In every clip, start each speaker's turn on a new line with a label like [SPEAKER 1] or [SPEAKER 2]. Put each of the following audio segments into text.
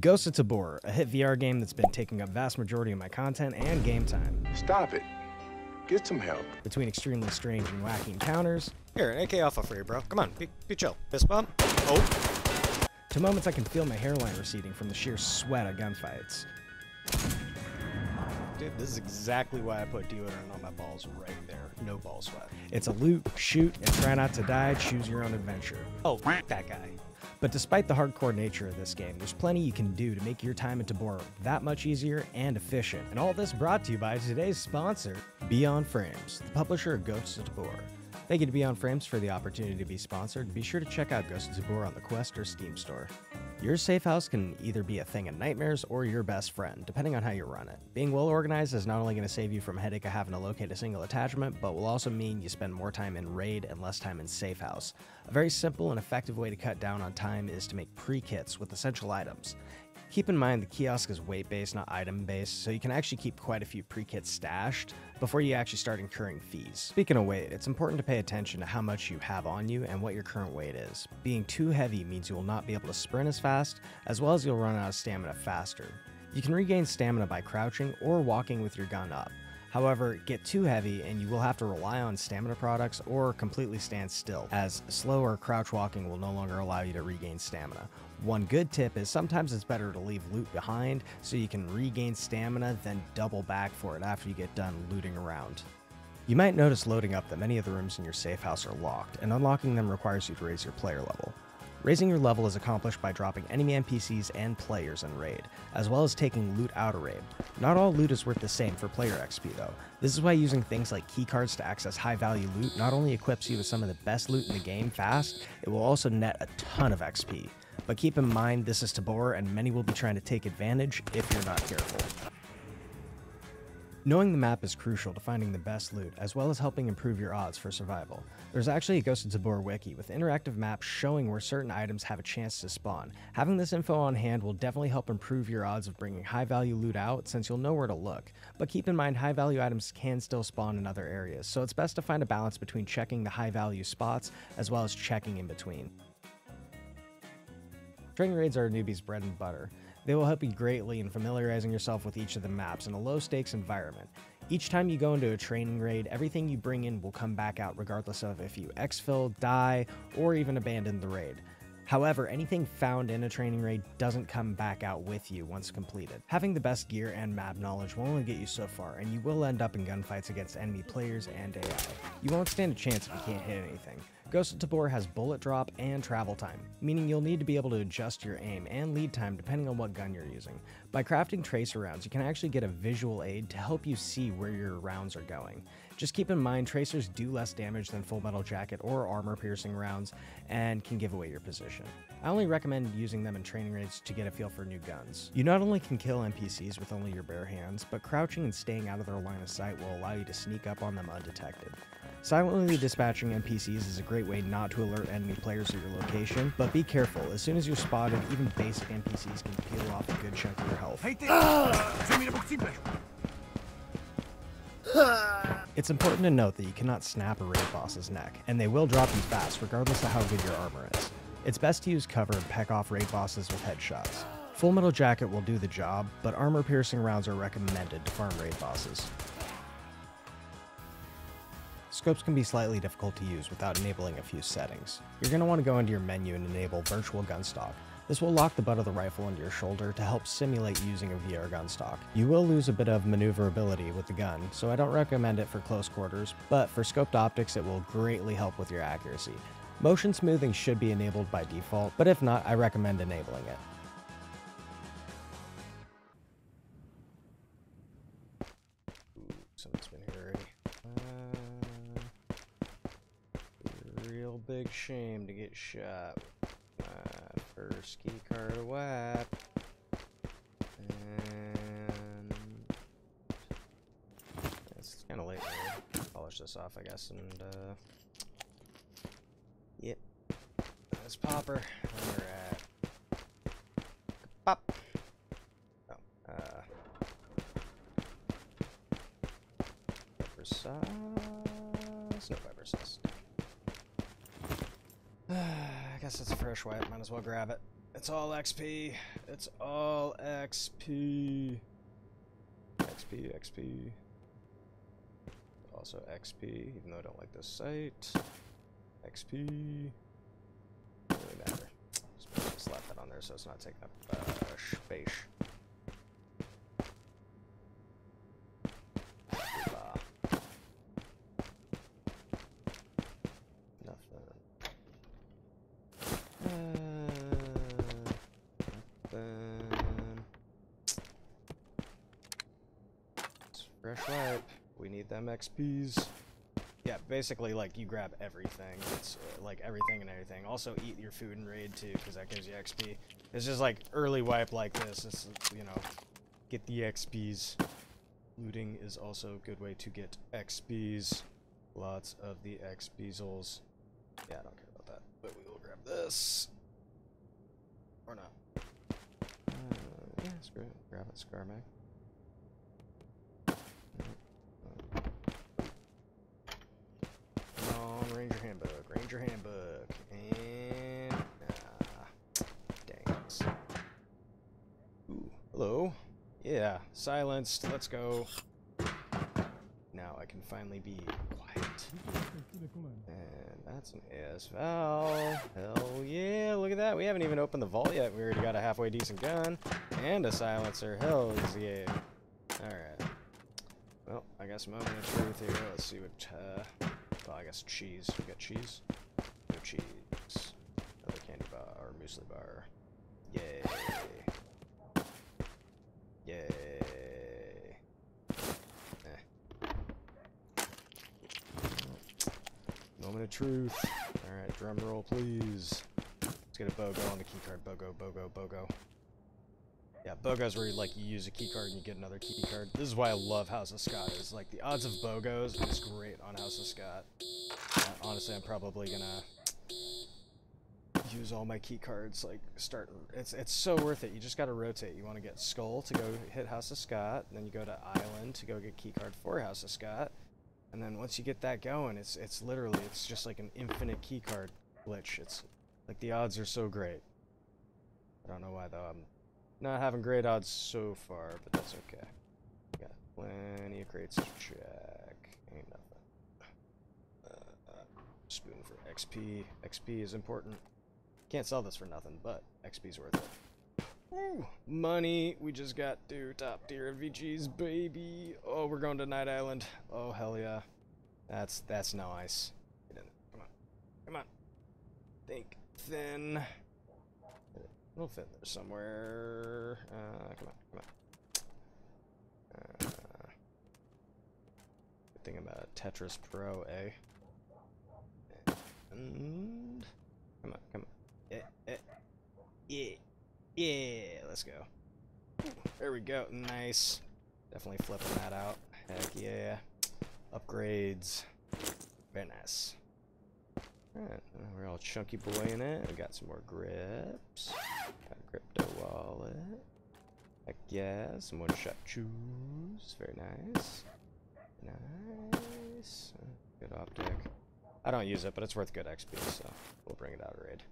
[SPEAKER 1] Ghost of Tabor, a hit VR game that's been taking up vast majority of my content and game time.
[SPEAKER 2] Stop it. Get some help.
[SPEAKER 1] Between extremely strange and wacky encounters,
[SPEAKER 3] Here, an AK Alpha for you, bro. Come on, be, be chill. Fist bump. Oh,
[SPEAKER 1] to moments I can feel my hairline receding from the sheer sweat of gunfights.
[SPEAKER 3] dude, this is exactly why I put deodorant on my balls right there. No ball sweat.
[SPEAKER 1] It's a loot, shoot, and try not to die, choose your own adventure.
[SPEAKER 3] Oh, that guy.
[SPEAKER 1] But despite the hardcore nature of this game, there's plenty you can do to make your time in Tabor that much easier and efficient. And all this brought to you by today's sponsor, Beyond Frames, the publisher of Ghosts of Tabor. Thank you to Beyond Frames for the opportunity to be sponsored. Be sure to check out Ghosts of Tabor on the Quest or Steam store. Your safe house can either be a thing of nightmares or your best friend, depending on how you run it. Being well organized is not only going to save you from headache of having to locate a single attachment, but will also mean you spend more time in raid and less time in safe house. A very simple and effective way to cut down on time is to make pre-kits with essential items. Keep in mind the kiosk is weight based, not item based, so you can actually keep quite a few pre kits stashed before you actually start incurring fees. Speaking of weight, it's important to pay attention to how much you have on you and what your current weight is. Being too heavy means you will not be able to sprint as fast, as well as you'll run out of stamina faster. You can regain stamina by crouching or walking with your gun up. However, get too heavy and you will have to rely on stamina products or completely stand still, as slow or crouch walking will no longer allow you to regain stamina. One good tip is sometimes it's better to leave loot behind so you can regain stamina, then double back for it after you get done looting around. You might notice loading up that many of the rooms in your safe house are locked, and unlocking them requires you to raise your player level. Raising your level is accomplished by dropping enemy NPCs and players in raid, as well as taking loot out of raid. Not all loot is worth the same for player XP though. This is why using things like keycards to access high value loot not only equips you with some of the best loot in the game fast, it will also net a ton of XP. But keep in mind this is Tabor and many will be trying to take advantage if you're not careful. Knowing the map is crucial to finding the best loot, as well as helping improve your odds for survival. There's actually a Ghost of Tabor wiki with interactive maps showing where certain items have a chance to spawn. Having this info on hand will definitely help improve your odds of bringing high value loot out since you'll know where to look. But keep in mind high value items can still spawn in other areas, so it's best to find a balance between checking the high value spots as well as checking in between. Training raids are a newbie's bread and butter. They will help you greatly in familiarizing yourself with each of the maps in a low stakes environment. Each time you go into a training raid, everything you bring in will come back out regardless of if you exfil, die, or even abandon the raid. However, anything found in a training raid doesn't come back out with you once completed. Having the best gear and map knowledge will only get you so far, and you will end up in gunfights against enemy players and AI. You won't stand a chance if you can't hit anything. Ghost of Tabor has bullet drop and travel time, meaning you'll need to be able to adjust your aim and lead time depending on what gun you're using. By crafting tracer rounds, you can actually get a visual aid to help you see where your rounds are going. Just keep in mind, tracers do less damage than full metal jacket or armor piercing rounds and can give away your position. I only recommend using them in training raids to get a feel for new guns. You not only can kill NPCs with only your bare hands, but crouching and staying out of their line of sight will allow you to sneak up on them undetected. Silently dispatching NPCs is a great way not to alert enemy players of your location, but be careful, as soon as you're spotted, even basic NPCs can peel off a good chunk of your health. It's important to note that you cannot snap a raid boss's neck, and they will drop you fast regardless of how good your armor is. It's best to use cover and peck off raid bosses with headshots. Full Metal Jacket will do the job, but armor piercing rounds are recommended to farm raid bosses. Scopes can be slightly difficult to use without enabling a few settings. You're going to want to go into your menu and enable Virtual Gun Stock. This will lock the butt of the rifle into your shoulder to help simulate using a VR gun stock. You will lose a bit of maneuverability with the gun, so I don't recommend it for close quarters, but for scoped optics it will greatly help with your accuracy. Motion smoothing should be enabled by default, but if not, I recommend enabling it. Uh, real big shame to get shot. Key card WAP. And it's kind of late. I'll polish this off, I guess, and uh, yep, that's Popper. We're at. Pop. Oh, uh, pepper sauce. No pepper sauce. I guess it's a fresh wipe. Might as well grab it. It's all XP. It's all XP. XP, XP. Also XP, even though I don't like this site. XP. Doesn't really matter. Just slap that on there so it's not taking up uh, space. Ah. Nothing. Uh, nothing. Fresh. We need them XPs. Yeah, basically, like, you grab everything. It's, uh, like, everything and everything. Also, eat your food and Raid, too, because that gives you XP. It's just, like, early wipe like this. It's, you know, get the XPs. Looting is also a good way to get XPs. Lots of the XPzels. Yeah, I don't care about that. But we will grab this. Or not. Uh, yeah, screw it. Grab it, Scar Mag. Come on, Ranger Handbook, Ranger Handbook, and nah, dang it. Ooh, hello. Yeah, silenced. Let's go. Now I can finally be quiet. And that's an ASVAL. Hell yeah, look at that. We haven't even opened the vault yet. We already got a halfway decent gun and a silencer. Hell yeah. Alright. Well, I guess moment of truth here. Let's see what, uh, well, I guess cheese. We got cheese? No cheese. Another candy bar or muesli bar. Yay. Yay. Eh. Moment of truth. Alright, drum roll, please. Let's get a BOGO on the keycard. BOGO, BOGO, BOGO. BOGO's where you, like, you use a key card and you get another key card. This is why I love House of Scott, is, like, the odds of BOGOs is great on House of Scott. Uh, honestly, I'm probably gonna use all my key cards. like, start... It's, it's so worth it. You just gotta rotate. You want to get Skull to go hit House of Scott, then you go to Island to go get key card for House of Scott, and then once you get that going, it's it's literally, it's just like an infinite key card glitch. It's, like, the odds are so great. I don't know why, though. I'm not having great odds so far, but that's okay. Got plenty of crates to check. Ain't nothing. Uh, uh, spoon for XP. XP is important. Can't sell this for nothing, but XP's worth it. Woo! Money! We just got two top tier VGs, baby! Oh, we're going to Night Island. Oh, hell yeah. That's, that's nice. Come on. Come on. Think thin. It'll fit there somewhere. Uh, come on, come on. Uh, good thing about Tetris Pro, eh? And come on, come on. Eh, eh. Yeah, yeah. Let's go. There we go. Nice. Definitely flipping that out. Heck yeah. Upgrades. Very nice. Alright, we're all chunky boy in it. We got some more grips. Got a crypto wallet. I guess. some one shot choose. Very nice. Nice. Good optic. I don't use it, but it's worth good XP, so we'll bring it out raid.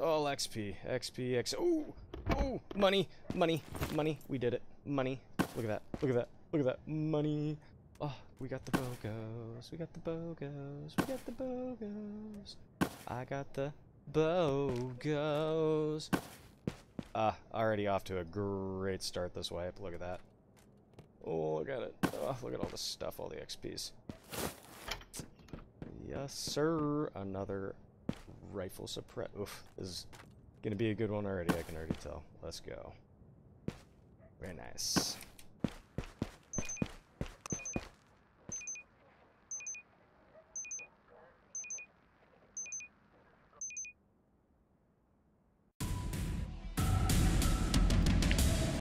[SPEAKER 1] All XP, XP, X. Ooh! Ooh! Money! Money! Money! We did it. Money. Look at that. Look at that. Look at that. Money. Oh, we got the BOGOs. We got the BOGOs. We got the BOGOs. I got the BOGOs. Ah, already off to a great start this wipe. Look at that. Oh, look at it. Oh, look at all the stuff, all the XPs. Yes, sir. Another rifle suppress. Oof, this is gonna be a good one already. I can already tell. Let's go. Very nice.